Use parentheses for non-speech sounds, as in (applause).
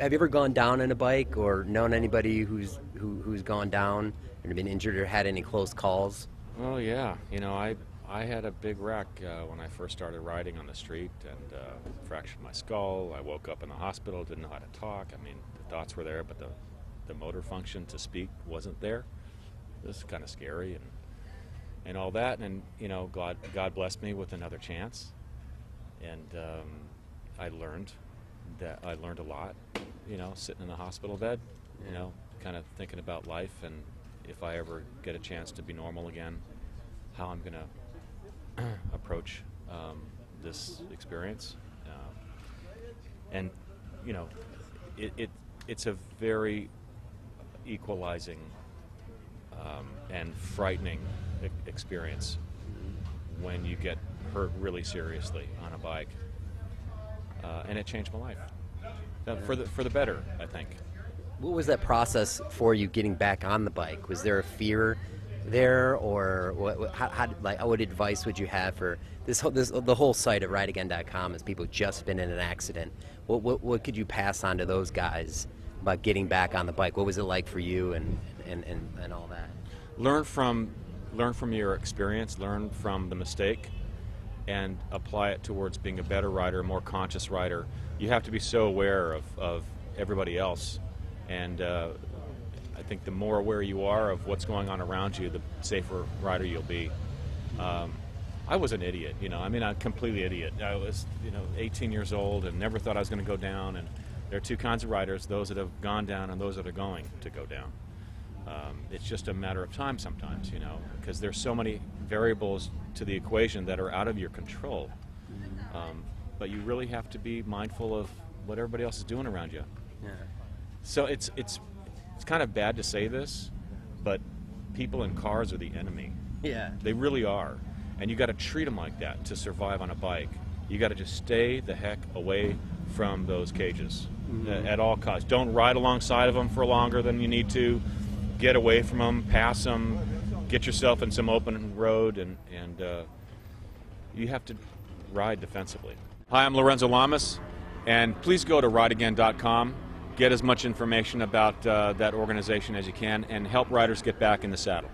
Have you ever gone down on a bike or known anybody who's who, who's gone down and been injured or had any close calls? Well, yeah. You know, I I had a big wreck uh, when I first started riding on the street and uh, fractured my skull. I woke up in the hospital, didn't know how to talk. I mean, the thoughts were there, but the the motor function to speak wasn't there. It was kind of scary and and all that. And you know, God God blessed me with another chance, and um, I learned that I learned a lot. You know, sitting in the hospital bed, you know, kind of thinking about life and if I ever get a chance to be normal again, how I'm going to (clears throat) approach um, this experience. Uh, and, you know, it, it, it's a very equalizing um, and frightening e- experience when you get hurt really seriously on a bike. Uh, and it changed my life. Uh, for, the, for the better, I think. What was that process for you getting back on the bike? Was there a fear there, or what? what- How, how like what advice would you have for this? whole- this the whole site of rideagain.com is people just been in an accident. What, what what could you pass on to those guys about getting back on the bike? What was it like for you, and and, and, and all that? learn from learn from your experience learn from the mistake and apply it towards being a better rider a more conscious rider you have to be so aware of, of everybody else. And uh, i think the more aware you are of what's going on around you the safer rider you'll be. Um, i was an idiot you know i mean I'm completely idiot. I was you know 18 years old and never thought i was going to go down. And there are two kinds of riders those that have gone down and those that are going to go down. Um, it's just a matter of time sometimes, you know, because there's so many variables to the equation that are out of your control. Um, but you really have to be mindful of what everybody else is doing around you. Yeah. So it's it's it's kind of bad to say this, but people in cars are the enemy. Yeah. They really are, and you got to treat them like that to survive on a bike. You got to just stay the heck away from those cages uh, at all costs. Don't ride alongside of them for longer than you need to. Get away from them, pass them, get yourself in some open road, and and uh, you have to ride defensively. Hi, I'm Lorenzo Lamas, and please go to rideagain.com. Get as much information about uh, that organization as you can, and help riders get back in the saddle.